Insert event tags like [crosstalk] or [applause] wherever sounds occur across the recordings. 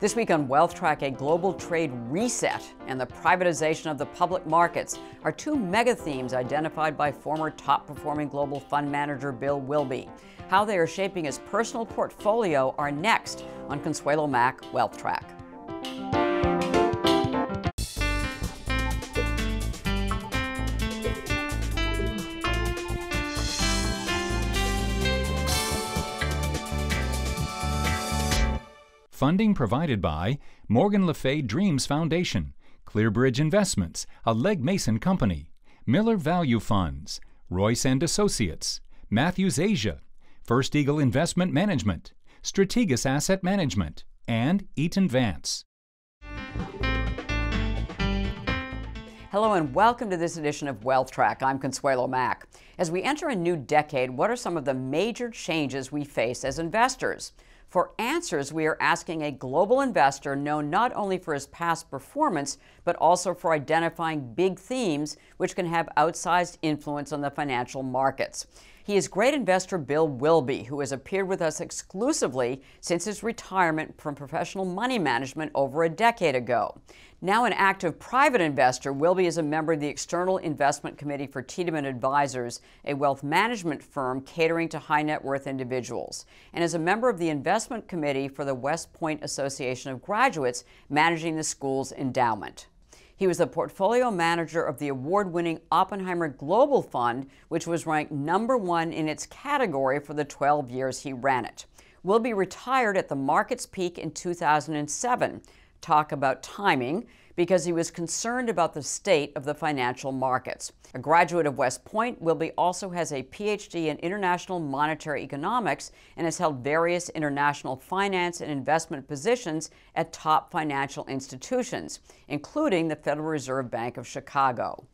This week on Wealth Track, a global trade reset and the privatization of the public markets are two mega themes identified by former top performing global fund manager Bill Wilby. How they are shaping his personal portfolio are next on Consuelo Mack Wealth Track. Funding provided by Morgan Le Fay Dreams Foundation, Clearbridge Investments, a Legg Mason company, Miller Value Funds, Royce and Associates, Matthews Asia, First Eagle Investment Management, Strategas Asset Management, and Eaton Vance. Hello and welcome to this edition of Wealth Track. I'm Consuelo Mack. As we enter a new decade, what are some of the major changes we face as investors? For answers, we are asking a global investor known not only for his past performance, but also for identifying big themes which can have outsized influence on the financial markets. He is great investor Bill Wilby, who has appeared with us exclusively since his retirement from professional money management over a decade ago. Now an active private investor, Wilby is a member of the External Investment Committee for Tiedemann Advisors, a wealth management firm catering to high net worth individuals, and is a member of the Investment Committee for the West Point Association of Graduates, managing the school's endowment. He was the portfolio manager of the award winning Oppenheimer Global Fund, which was ranked number one in its category for the 12 years he ran it. Wilby retired at the market's peak in 2007 talk about timing because he was concerned about the state of the financial markets. A graduate of West Point, Wilby also has a PhD in international monetary economics and has held various international finance and investment positions at top financial institutions, including the Federal Reserve Bank of Chicago.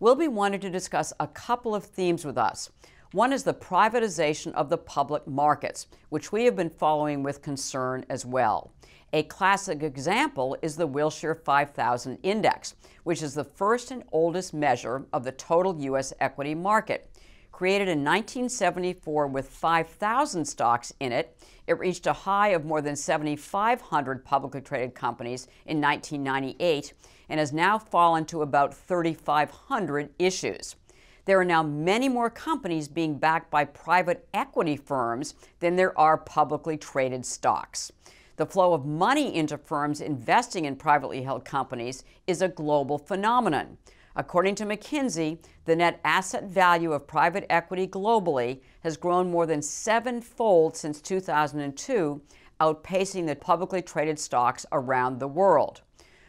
Wilby wanted to discuss a couple of themes with us. One is the privatization of the public markets, which we have been following with concern as well. A classic example is the Wilshire 5000 Index, which is the first and oldest measure of the total U.S. equity market. Created in 1974 with 5,000 stocks in it, it reached a high of more than 7,500 publicly traded companies in 1998 and has now fallen to about 3,500 issues. There are now many more companies being backed by private equity firms than there are publicly traded stocks. The flow of money into firms investing in privately held companies is a global phenomenon. According to McKinsey, the net asset value of private equity globally has grown more than sevenfold since 2002, outpacing the publicly traded stocks around the world.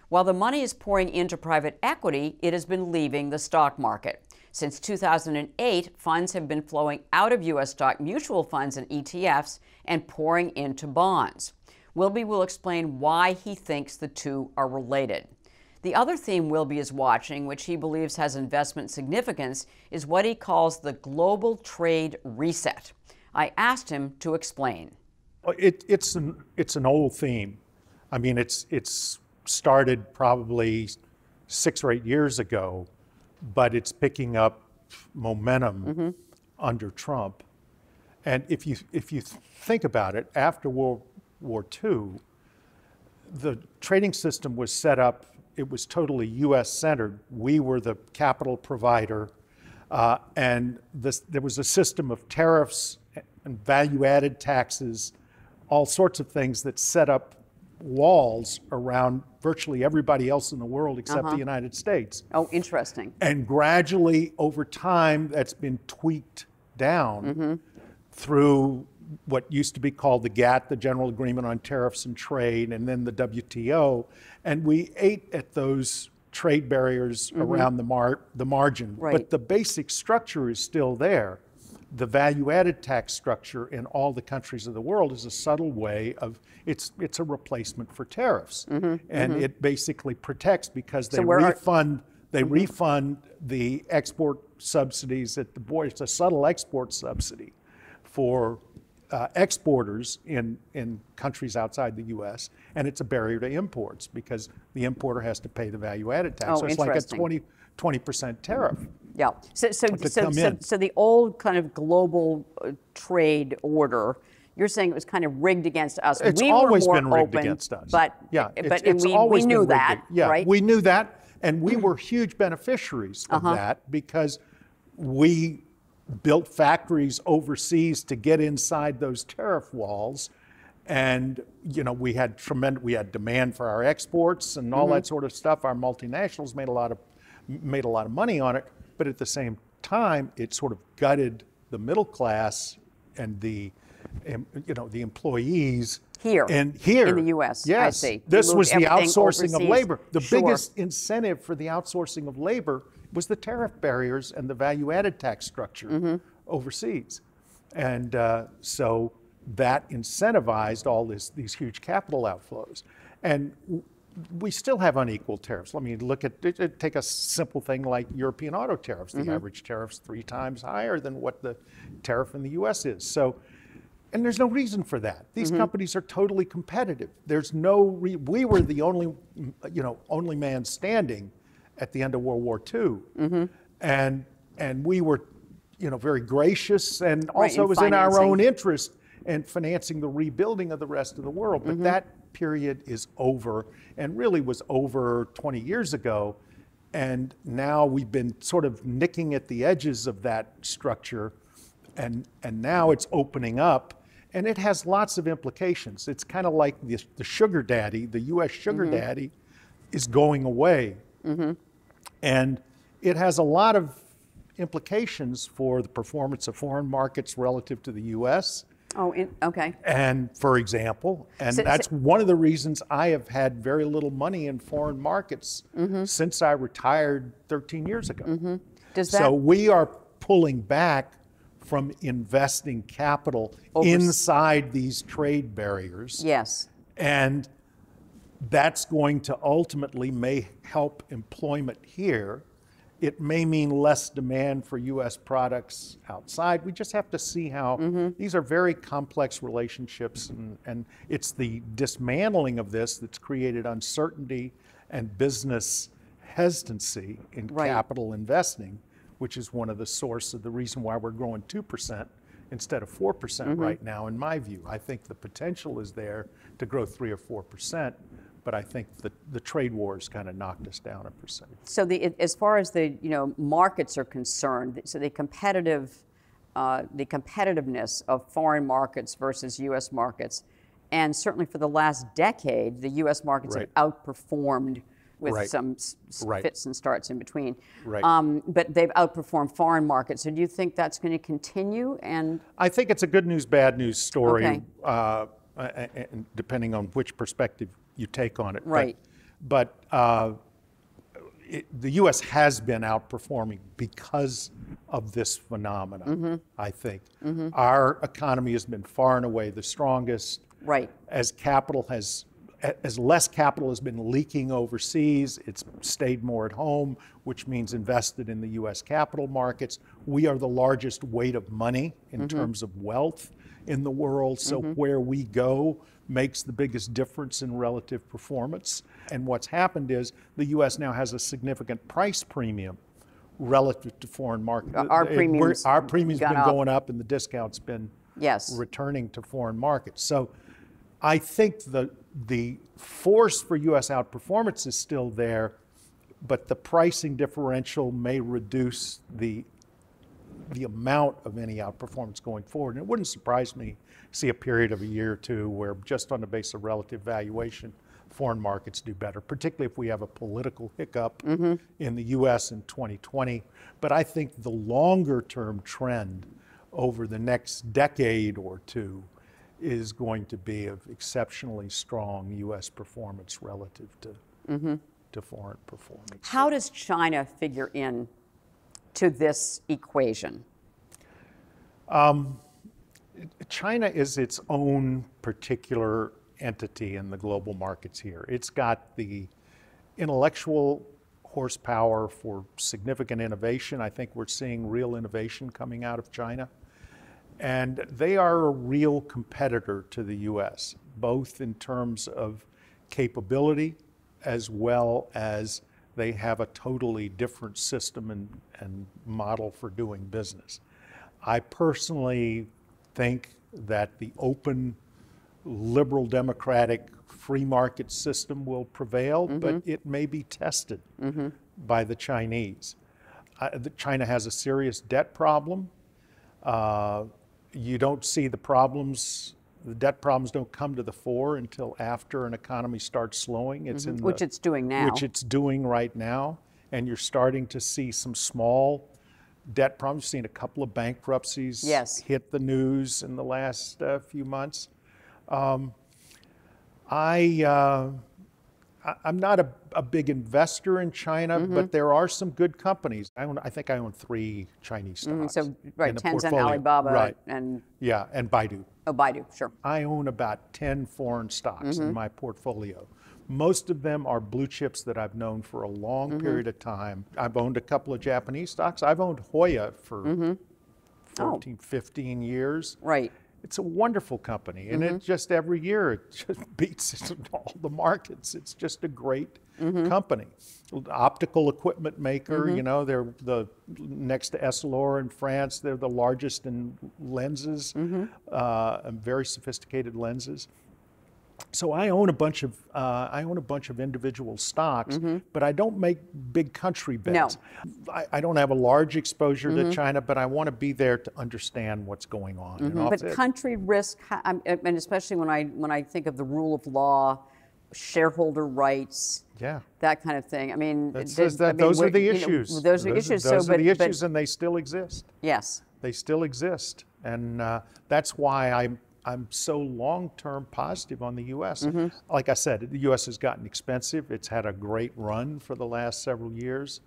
While the money is pouring into private equity, it has been leaving the stock market. Since 2008, funds have been flowing out of U.S. stock mutual funds and ETFs and pouring into bonds. Wilby will explain why he thinks the two are related. The other theme Wilby is watching, which he believes has investment significance, is what he calls the global trade reset. I asked him to explain. It, it's, an, it's an old theme. I mean, it's, it's started probably six or eight years ago, but it's picking up momentum mm-hmm. under Trump. And if you, if you think about it, after World War II, the trading system was set up, it was totally US centered. We were the capital provider, uh, and this, there was a system of tariffs and value added taxes, all sorts of things that set up walls around virtually everybody else in the world except uh-huh. the United States. Oh, interesting. And gradually, over time, that's been tweaked down mm-hmm. through what used to be called the GATT, the General Agreement on Tariffs and Trade, and then the WTO. And we ate at those trade barriers mm-hmm. around the, mar- the margin. Right. But the basic structure is still there. The value added tax structure in all the countries of the world is a subtle way of it's it's a replacement for tariffs. Mm-hmm. And mm-hmm. it basically protects because they so refund are- they mm-hmm. refund the export subsidies at the board. It's a subtle export subsidy for uh, exporters in, in countries outside the U.S., and it's a barrier to imports because the importer has to pay the value added tax. Oh, so it's like a 20, percent tariff. Yeah. So, so, so, so, so, the old kind of global uh, trade order you're saying it was kind of rigged against us. It's we always were more been rigged open, against us. But yeah, it's, but it's we, we knew that, Yeah, right? we knew that, and we were [clears throat] huge beneficiaries of Uh-huh. that because we built factories overseas to get inside those tariff walls, and you know we had tremendous we had demand for our exports and all Mm-hmm. that sort of stuff. Our multinationals made a lot of made a lot of money on it, but at the same time, it sort of gutted the middle class and the you know the employees Here, and here in the US, I Yes, see. This was the outsourcing of labor. The Sure. biggest incentive for the outsourcing of labor was the tariff barriers and the value-added tax structure Mm-hmm. overseas, and uh, so that incentivized all this these huge capital outflows, and. We still have unequal tariffs. Let me look at take a simple thing like European auto tariffs. The mm-hmm. average tariff's three times higher than what the tariff in the U.S. is. So, and there's no reason for that. These mm-hmm. companies are totally competitive. There's no, re- we were the only, you know, only man standing at the end of World War II. Mm-hmm. And, and we were, you know, very gracious and also in it was in our own interest in financing the rebuilding of the rest of the world. But that period is over and really was over 20 years ago. And now we've been sort of nicking at the edges of that structure and and now it's opening up and it has lots of implications. It's kind of like the, the sugar daddy the us sugar mm-hmm. daddy is going away. Mm-hmm. And it has a lot of implications for the performance of foreign markets relative to the us Oh, in, okay. and for example, and So- so- that's one of the reasons I have had very little money in foreign markets Mm-hmm. since I retired 13 years ago. Does that So we are pulling back from investing capital Overs- inside these trade barriers. yes? And that's going to ultimately may help employment here. It may mean less demand for US products outside. We just have to see how mm-hmm. these are very complex relationships and, and it's the dismantling of this that's created uncertainty and business hesitancy in Right. capital investing, which is one of the source of the reason why we're growing 2% instead of 4% mm-hmm. right now, in my view. I think the potential is there to grow 3 or 4%, but I think the, the trade wars kind of knocked us down a percent. So the, as far as the you know markets are concerned, so the competitive, uh, the competitiveness of foreign markets versus U.S. markets, and certainly for the last decade, the U.S. markets Right. have outperformed with Right. some Right. fits and starts in between. Right. Um, but they've outperformed foreign markets. So do you think that's going to continue? And I think it's a good news, bad news story, Okay. uh, and depending on which perspective you take on it. Right. But, uh, it, the U.S. has been outperforming because of this phenomenon. Mm-hmm. I think our economy has been far and away the strongest. Right. As capital has, as less capital has been leaking overseas, it's stayed more at home, which means invested in the U.S. capital markets. We are the largest weight of money in terms of wealth in the world. So mm-hmm. where we go makes the biggest difference in relative performance. And what's happened is the U.S. now has a significant price premium relative to foreign markets. Uh, our premiums our premium's been up. going up, and the discount's been Yes. returning to foreign markets. So I think the, the force for U.S. outperformance is still there, but the pricing differential may reduce the, the amount of any outperformance going forward. And it wouldn't surprise me to see a period of a year or two where just on the basis of relative valuation, foreign markets do better, particularly if we have a political hiccup mm-hmm. in the U.S. in 2020. But I think the longer term trend over the next decade or two is going to be of exceptionally strong U.S. performance relative to, mm-hmm. to foreign performance. how does China figure in to this equation? Um, China is its own particular entity in the global markets here. It's got the intellectual horsepower for significant innovation. I think we're seeing real innovation coming out of China. And they are a real competitor to the US, both in terms of capability as well as they have a totally different system and, and model for doing business. I personally think that the open, liberal, democratic, free market system will prevail, but it may be tested by the Chinese. Uh, the- China has a serious debt problem. Uh, you don't see the problems, the debt problems don't come to the fore until after an economy starts slowing. It's in Which it's doing now. Which it's doing right now. And you're starting to see some small debt problems. You've seen a couple of bankruptcies Yes. hit the news in the last uh, few months. Um, I, uh, I- I'm not a, a big investor in China, Mm-hmm. but there are some good companies. I, own, I think I own three Chinese stocks. Mm-hmm. So, right, Tencent, portfolio. Alibaba, Right. and Yeah, and Baidu. oh, Baidu, sure. I own about 10 foreign stocks Mm-hmm. in my portfolio. Most of them are blue chips that I've known for a long Mm-hmm. period of time. I've owned a couple of Japanese stocks. I've owned Hoya for Mm-hmm. 14, 15 years. Right. It's a wonderful company, and Mm-hmm. it just every year it [laughs] just beats all the markets. It's just a great Mm-hmm. company. Optical equipment maker, you know, they're the next to Essilor in France. They're the largest in lenses, Mm-hmm. uh, and very sophisticated lenses. So I own a bunch of uh, I own a bunch of individual stocks, but I don't make big country bets. I, I don't have a large exposure to China, but I want to be there to understand what's going on. And But offset- country risk, and especially when I when I think of the rule of law, shareholder rights, Yeah. that kind of thing. I mean, does- that, I mean, those are the you know, issues. those are issues. Those so, are the but, but- issues, and they still exist. yes, They still exist, and uh, that's why I'm I'm so long-term positive on the U.S. Mm-hmm. Like I said, the U.S. has gotten expensive. It's had a great run for the last several years,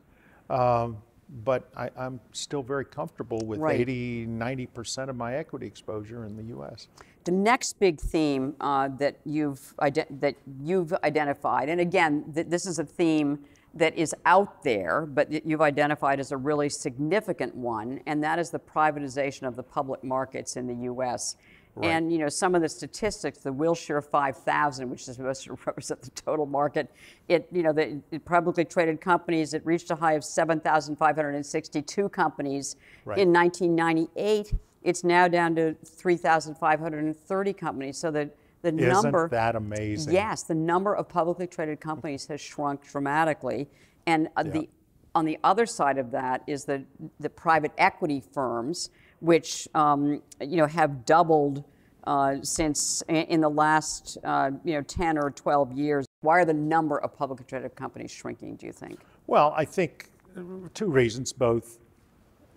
um, but I, I'm still very comfortable with Right. 80, 90 percent of my equity exposure in the U.S. The next big theme uh, that you've ide- that you've identified, and again, th- this is a theme that is out there, but that you've identified as a really significant one, and that is the privatization of the public markets in the U.S. And you know some of the statistics, the Wilshire 5000, which is supposed to [laughs] represent the total market, it you know the it publicly traded companies, it reached a high of 7,562 companies Right. in 1998. It's now down to 3,530 companies. So the, the Isn't number. that amazing? Yes, the number of publicly traded companies has shrunk dramatically. And uh, the, on the other side of that is the, the private equity firms, which um, you know, have doubled uh, since in the last uh, you know, 10 or 12 years. Why are the number of publicly traded companies shrinking, do you think? Well, I think uh, two reasons: both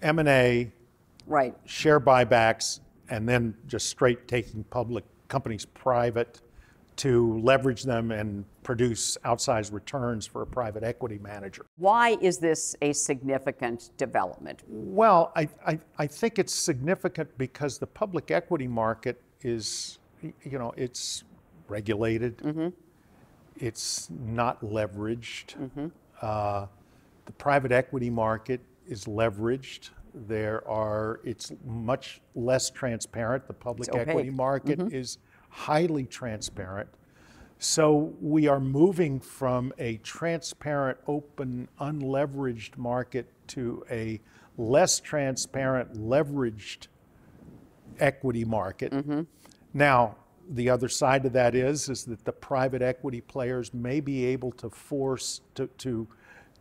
M&A Right. share buybacks and then just straight taking public companies private to leverage them and produce outsized returns for a private equity manager. Why is this a significant development? Well, I, I, I think it's significant because the public equity market is, you know, it's regulated. Mm-hmm. It's not leveraged. Mm-hmm. Uh, the private equity market is leveraged. There are, it's much less transparent. The public equity market mm-hmm. is highly transparent. So we are moving from a transparent, open, unleveraged market to a less transparent, leveraged equity market. Mm-hmm. Now, the other side of that is is that the private equity players may be able to force to to,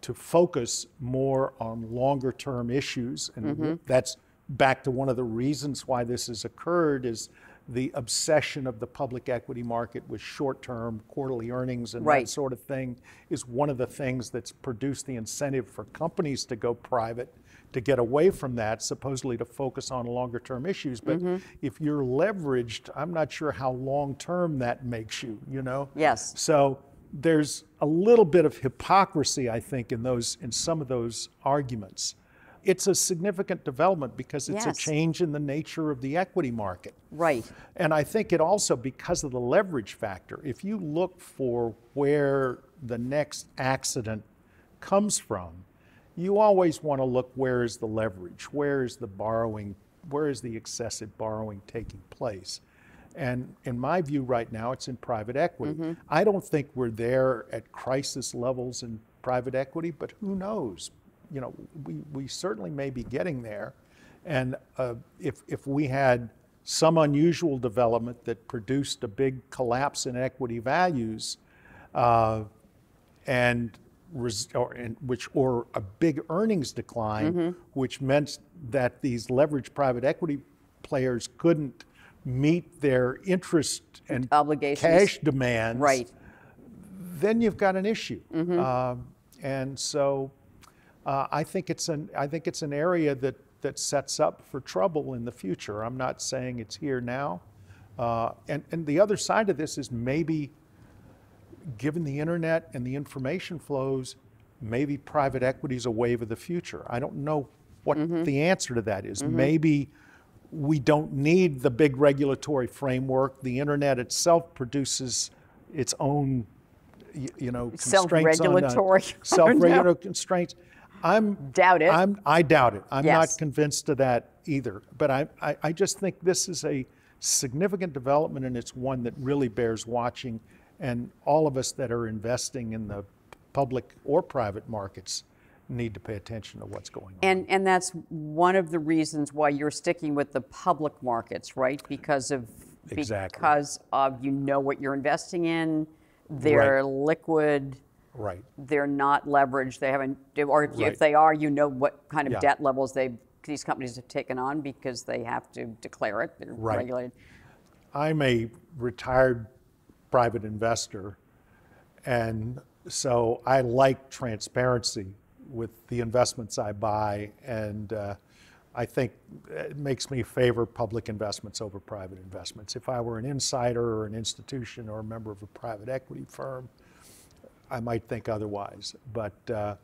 to focus more on longer term issues, and mm-hmm. that's back to one of the reasons why this has occurred is the obsession of the public equity market with short-term quarterly earnings and Right. that sort of thing is one of the things that's produced the incentive for companies to go private to get away from that, supposedly to focus on longer term issues. But Mm-hmm. if you're leveraged, I'm not sure how long term that makes you, you know? Yes. So there's a little bit of hypocrisy, I think, in those in some of those arguments. It's a significant development because it's Yes. a change in the nature of the equity market. Right. And I think it also, because of the leverage factor, if you look for where the next accident comes from, you always want to look where is the leverage, where is the borrowing, where is the excessive borrowing taking place. And in my view, right now, it's in private equity. Mm-hmm. I don't think we're there at crisis levels in private equity, but who knows? You know, we, we certainly may be getting there. And uh, if, if we had some unusual development that produced a big collapse in equity values, uh, and res- or, and which or a big earnings decline, Mm-hmm. which meant that these leveraged private equity players couldn't meet their interest and Obligations. cash demands Right. then you've got an issue. Mm-hmm. Um, and so uh, I think it's an I think it's an area that that sets up for trouble in the future. I'm not saying it's here now. Uh, and and the other side of this is maybe, given the internet and the information flows, maybe private equity is a wave of the future. I don't know what Mm-hmm. the answer to that is. Maybe we don't need the big regulatory framework. The internet itself produces its own, you know, constraints uh, Self-regulatory. [laughs] I don't self-regulatory constraints. I'm Doubt it. I'm I doubt it. I'm Yes. not convinced of that either. But I, I I just think this is a significant development, and it's one that really bears watching. And all of us that are investing in the public or private markets need to pay attention to what's going on. And, and that's one of the reasons why you're sticking with the public markets, right? Because of, Exactly. because of, you know what you're investing in, they're Right. liquid, right. they're not leveraged, they haven't, or if, Right. if they are, you know what kind of Yeah. debt levels they, these companies have taken on because they have to declare it, they're Right. regulated. I'm a retired private investor, and so I like transparency with the investments I buy, and uh, I think it makes me favor public investments over private investments. If I were an insider or an institution or a member of a private equity firm, I might think otherwise. But uh,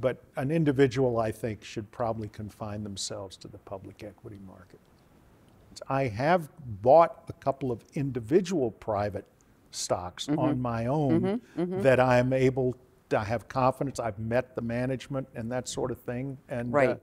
but an individual, I think, should probably confine themselves to the public equity market. I have bought a couple of individual private stocks Mm-hmm. on my own that I'm able to have confidence. I've met the management and that sort of thing. And uh, Right.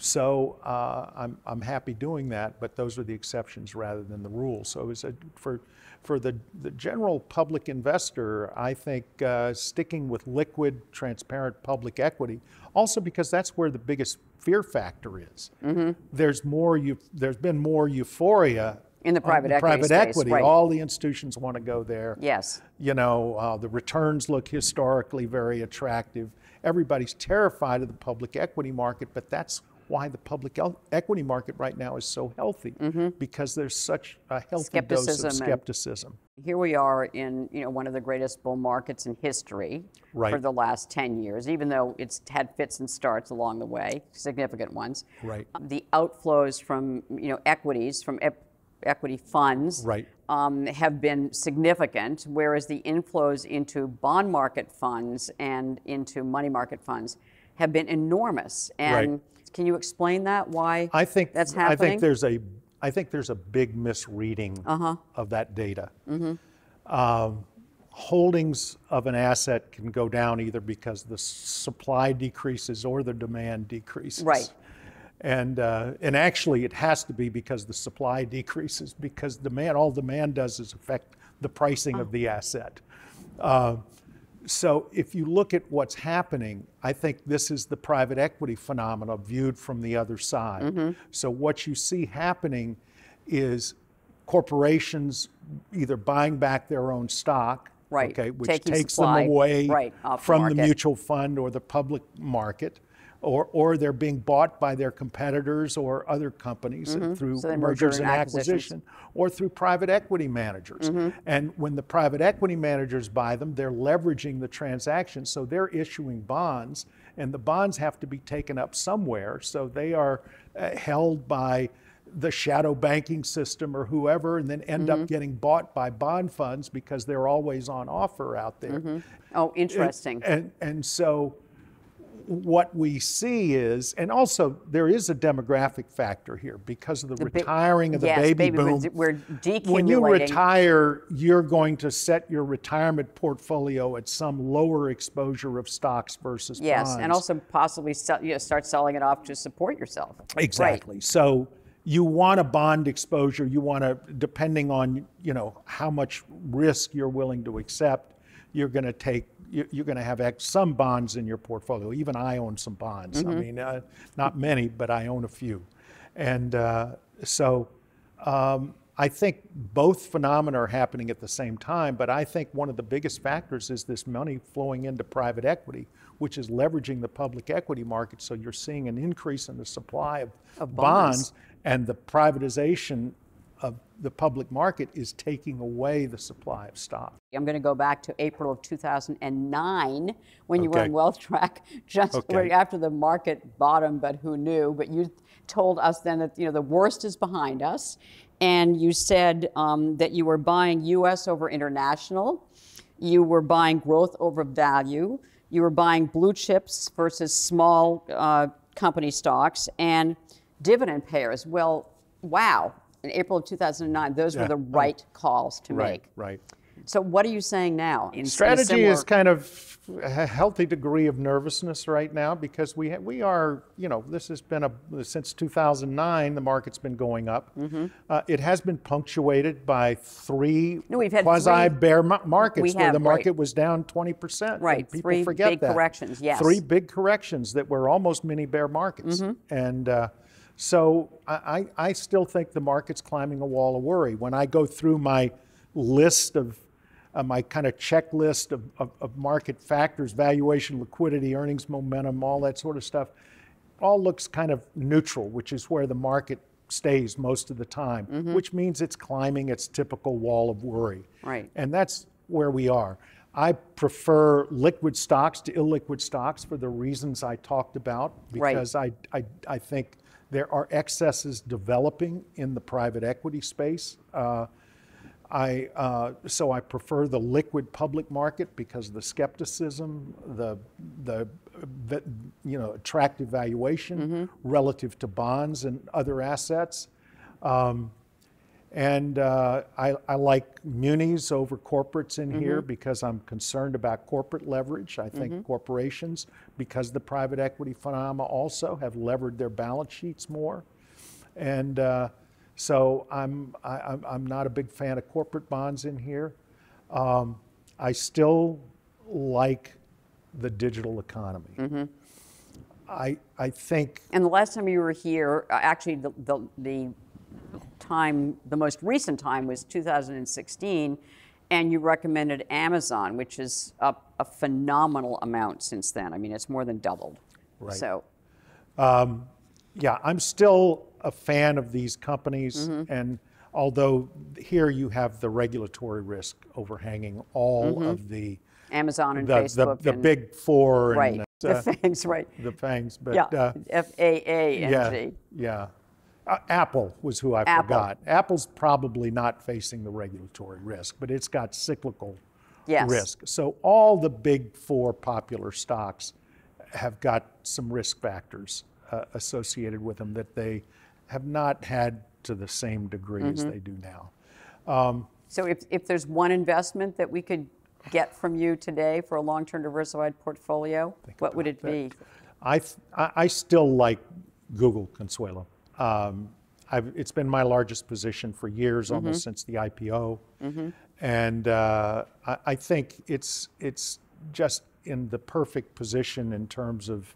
So uh, I'm, I'm happy doing that, but those are the exceptions rather than the rules. So a, for, for the, the general public investor, I think uh, sticking with liquid, transparent public equity, also because that's where the biggest fear factor is. Mm-hmm. There's more, there's been more euphoria In the private equity private space, equity. right. All the institutions want to go there Yes. you know, uh, the returns look historically very attractive. Everybody's terrified of the public equity market, but that's why the public el- equity market right now is so healthy because there's such a healthy dose Mm-hmm. Skepticism of and- skepticism. Here we are in you know one of the greatest bull markets in history for the last 10 years, even though it's had fits and starts along the way, significant ones. Right. The outflows from you know equities from ep- equity funds Right. um, have been significant, whereas the inflows into bond market funds and into money market funds have been enormous. And can you explain that? Why I think that's happening? I think there's a I think there's a big misreading Uh-huh. of that data. Mm-hmm. Um, holdings of an asset can go down either because the supply decreases or the demand decreases. Right. And uh, and actually, it has to be because the supply decreases because demand all demand does is affect the pricing Oh. of the asset. Uh, so if you look at what's happening, I think this is the private equity phenomena viewed from the other side. Mm-hmm. So what you see happening is corporations either buying back their own stock, Right, okay, which taking takes supply, them away right, off the from the mutual fund or the public market. Or, or they're being bought by their competitors or other companies through Mm-hmm. So mergers and and acquisition or through private equity managers. Mm-hmm. And when the private equity managers buy them, they're leveraging the transaction. So they're issuing bonds, and the bonds have to be taken up somewhere. So they are uh, held by the shadow banking system or whoever, and then end Mm-hmm. up getting bought by bond funds because they're always on offer out there. oh, interesting. And, and so what we see is, and also there is a demographic factor here because of the, ba- retiring of the yes, baby, baby boom. We're When you retire, you're going to set your retirement portfolio at some lower exposure of stocks versus Yes, bonds. and also possibly sell, you know, start selling it off to support yourself. Exactly. So you want a bond exposure. You want to, depending on you know how much risk you're willing to accept, you're going to take. You- You're going to have some bonds in your portfolio. Even I own some bonds. I mean, uh, not many, but I own a few. And uh, so Um, I think both phenomena are happening at the same time, but I think one of the biggest factors is this money flowing into private equity, which is leveraging the public equity market. So you're seeing an increase in the supply of, Of bonds. bonds, and the privatization of the public market is taking away the supply of stock. I'm going to go back to April of 2009 when you were Okay. on Wealth Track, [laughs] just Okay. right after the market bottom, but who knew? But you told us then that you know the worst is behind us, and you said um, that you were buying U.S. over international, you were buying growth over value, you were buying blue chips versus small uh, company stocks, and dividend payers. Well, wow. In April of 2009, those were the right calls to Right, make. right. So what are you saying now? In, Strategy is kind of a healthy degree of nervousness right now because we ha- we are you know this has been a since 2009 the market's been going up. Mm-hmm. Uh, it has been punctuated by three No, we've had quasi three- bear ma- markets where have, the right. market was down 20 percent. Right, people three forget big that. corrections, yes. Three big corrections that were almost mini bear markets, Mm-hmm. and. Uh, so I, I still think the market's climbing a wall of worry. When I go through my list of uh, my kind of checklist of, of, of market factors, valuation, liquidity, earnings momentum, all that sort of stuff, all looks kind of neutral, which is where the market stays most of the time, which means it's climbing its typical wall of worry. Right. And that's where we are. I prefer liquid stocks to illiquid stocks for the reasons I talked about, Right. because I, I, I think there are excesses developing in the private equity space. Uh, I, uh, so I prefer the liquid public market because of the skepticism, the, the, the you know, attractive valuation relative to bonds and other assets. Um, and uh, I, I like munis over corporates in here because I'm concerned about corporate leverage. I think corporations, because the private equity phenomena also have levered their balance sheets more. And uh, so I'm, I, I'm, I'm not a big fan of corporate bonds in here. Um, I still like the digital economy. I, I think And the last time you were here, uh, actually, the, the, the time, the most recent time was 2016, and you recommended Amazon, which is up a phenomenal amount since then. I mean, it's more than doubled. Right. So, yeah, I'm still a fan of these companies, Mm-hmm. and although here you have the regulatory risk overhanging all of the Amazon Mm-hmm. and the, the, Facebook. the and, big four and Right. uh, [laughs] the things, right. the FAANGs, but Yeah. uh, F A A N yeah, yeah. Uh, Apple was who I Apple. forgot. Apple's probably not facing the regulatory risk, but it's got cyclical Yes. risk. So all the big four popular stocks have got some risk factors uh, associated with them that they have not had to the same degree as Mm-hmm. they do now. So if, if there's one investment that we could get from you today for a long-term diversified portfolio, what would it be? I, th- I I still like Google Consuelo. Um, I've, it's been my largest position for years, almost since the IPO, and uh, I, I think it's it's just in the perfect position in terms of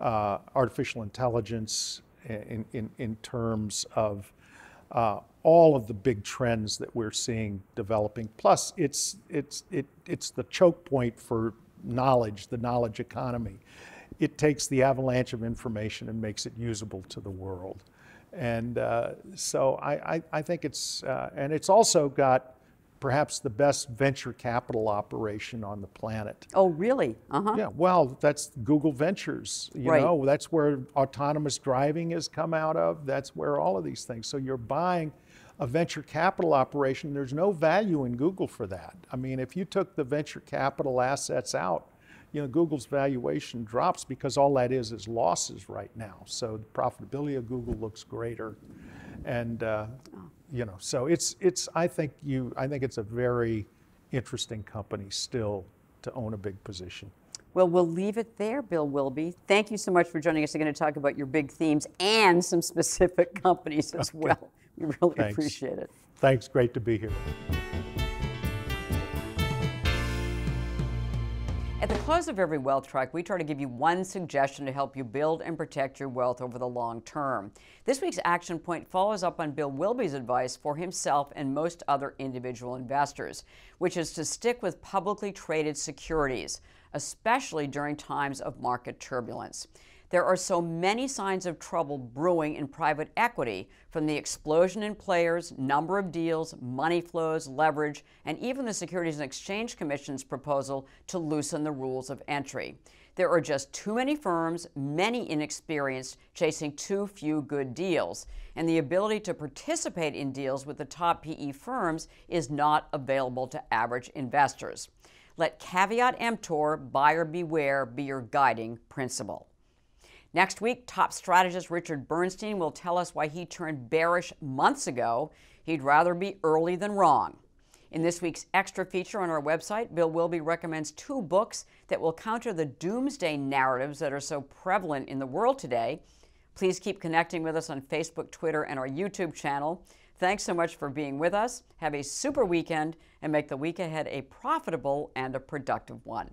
uh, artificial intelligence, in in, in terms of uh, all of the big trends that we're seeing developing. Plus, it's it's it, it's the choke point for knowledge, the knowledge economy. It takes the avalanche of information and makes it usable to the world. And uh, so I, I, I think it's, uh, and it's also got perhaps the best venture capital operation on the planet. Oh, really? Uh-huh. Yeah, well, that's Google Ventures. You Right. know, that's where autonomous driving has come out of. That's where all of these things. So you're buying a venture capital operation. There's no value in Google for that. I mean, if you took the venture capital assets out, you know, Google's valuation drops because all that is is losses right now. So the profitability of Google looks greater, and uh, you know, so it's it's. I think you. I think it's a very interesting company still to own a big position. Well, we'll leave it there, Bill Wilby. Thank you so much for joining us. We're going to talk about your big themes and some specific companies as well. We really Thanks. appreciate it. Thanks. Great to be here. At the close of every wealth track, we try to give you one suggestion to help you build and protect your wealth over the long term. This week's action point follows up on Bill Wilby's advice for himself and most other individual investors, which is to stick with publicly traded securities, especially during times of market turbulence. There are so many signs of trouble brewing in private equity from the explosion in players, number of deals, money flows, leverage, and even the Securities and Exchange Commission's proposal to loosen the rules of entry. There are just too many firms, many inexperienced, chasing too few good deals. And the ability to participate in deals with the top PE firms is not available to average investors. Let caveat emptor, buyer beware, be your guiding principle. Next week, top strategist Richard Bernstein will tell us why he turned bearish months ago. He'd rather be early than wrong. In this week's extra feature on our website, Bill Wilby recommends two books that will counter the doomsday narratives that are so prevalent in the world today. Please keep connecting with us on Facebook, Twitter, and our YouTube channel. Thanks so much for being with us. Have a super weekend and make the week ahead a profitable and a productive one.